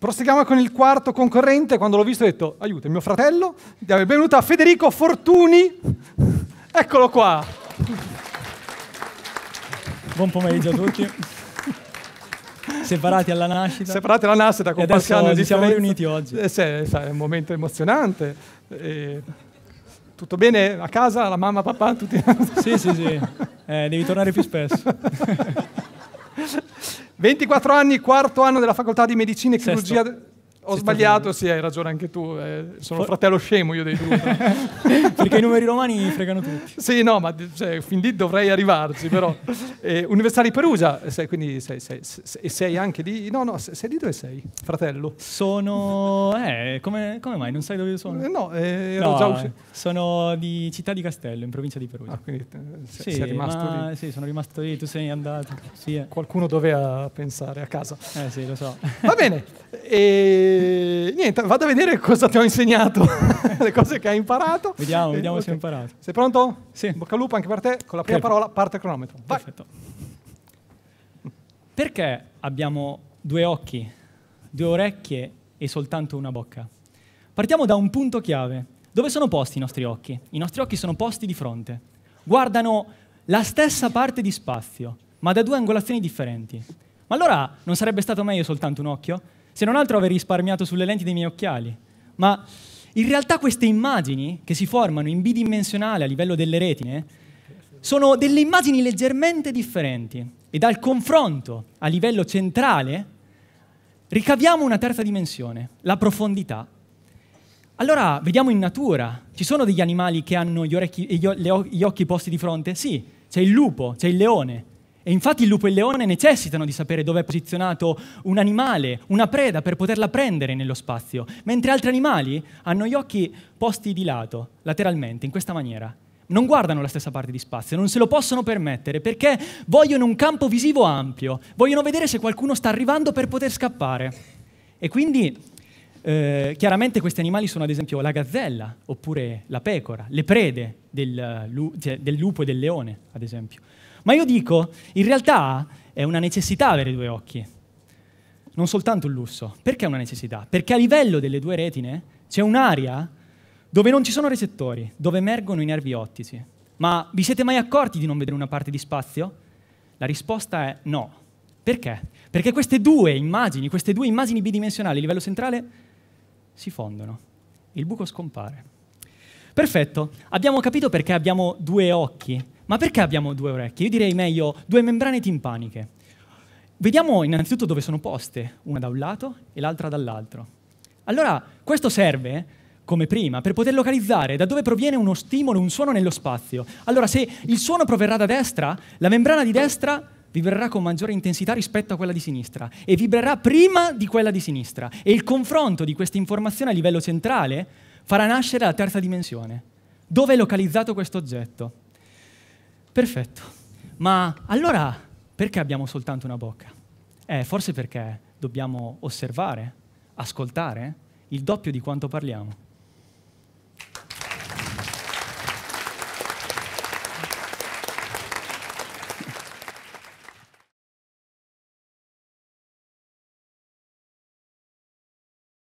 Proseguiamo con il quarto concorrente. Quando l'ho visto ho detto, aiuto, è mio fratello. Benvenuto a Federico Fortuni. Eccolo qua. Buon pomeriggio a tutti. Separati alla nascita. Separati alla nascita con qualche anno di siamo riuniti oggi. Eh, sì, è un momento emozionante. Eh, tutto bene a casa? La mamma, papà? Tutti? sì, sì, sì. Eh, devi tornare più spesso. 24 anni, quarto anno della facoltà di medicina e chirurgia. Sesto. Ho sbagliato, sì, hai ragione anche tu. Eh, sono For... fratello scemo io dei due. Perché i numeri romani fregano tutti. Sì, no, ma cioè, fin lì dovrei arrivarci, però. Eh, Università di Perugia, sei, quindi sei, sei, sei, sei, anche di... No, no, sei di dove sei, fratello? Sono... Eh, come, come mai? Non sai dove sono? Eh, no, eh, no, già uscito. Sono di Città di Castello, in provincia di Perugia. Ah, quindi eh, sei, sì, rimasto ma... lì? Sì, sono rimasto lì, tu sei andato. Sì, eh. Qualcuno doveva pensare a casa. Eh sì, lo so. Va bene. E niente, vado a vedere cosa ti ho insegnato, le cose che hai imparato. Vediamo, vediamo okay. se hai imparato. Sei pronto? Sì. Bocca al lupo anche per te. Con la prima Credo. parola parte il cronometro. Vai. Perfetto. Perché abbiamo due occhi, due orecchie e soltanto una bocca? Partiamo da un punto chiave. Dove sono posti i nostri occhi? I nostri occhi sono posti di fronte. Guardano la stessa parte di spazio, ma da due angolazioni differenti. Ma allora non sarebbe stato meglio soltanto un occhio? Se non altro aver risparmiato sulle lenti dei miei occhiali. Ma in realtà queste immagini che si formano in bidimensionale a livello delle retine sono delle immagini leggermente differenti e dal confronto a livello centrale ricaviamo una terza dimensione, la profondità. Allora, vediamo in natura, ci sono degli animali che hanno gli, orecchi, gli occhi posti di fronte? Sì, c'è il lupo, c'è il leone, e infatti il lupo e il leone necessitano di sapere dove è posizionato un animale, una preda, per poterla prendere nello spazio, mentre altri animali hanno gli occhi posti di lato, lateralmente, in questa maniera. Non guardano la stessa parte di spazio, non se lo possono permettere perché vogliono un campo visivo ampio, vogliono vedere se qualcuno sta arrivando per poter scappare. E quindi eh, chiaramente questi animali sono ad esempio la gazzella oppure la pecora, le prede del, cioè, del lupo e del leone, ad esempio. Ma io dico, in realtà è una necessità avere due occhi, non soltanto un lusso. Perché è una necessità? Perché a livello delle due retine c'è un'area dove non ci sono recettori, dove emergono i nervi ottici. Ma vi siete mai accorti di non vedere una parte di spazio? La risposta è no. Perché? Perché queste due immagini, queste due immagini bidimensionali a livello centrale si fondono. Il buco scompare. Perfetto, abbiamo capito perché abbiamo due occhi ma perché abbiamo due orecchie? Io direi meglio due membrane timpaniche. Vediamo innanzitutto dove sono poste, una da un lato e l'altra dall'altro. Allora, questo serve, come prima, per poter localizzare da dove proviene uno stimolo, un suono nello spazio. Allora, se il suono proverrà da destra, la membrana di destra vibrerà con maggiore intensità rispetto a quella di sinistra e vibrerà prima di quella di sinistra. E il confronto di questa informazione a livello centrale farà nascere la terza dimensione. Dove è localizzato questo oggetto? Perfetto. Ma allora perché abbiamo soltanto una bocca? Eh, forse perché dobbiamo osservare, ascoltare il doppio di quanto parliamo.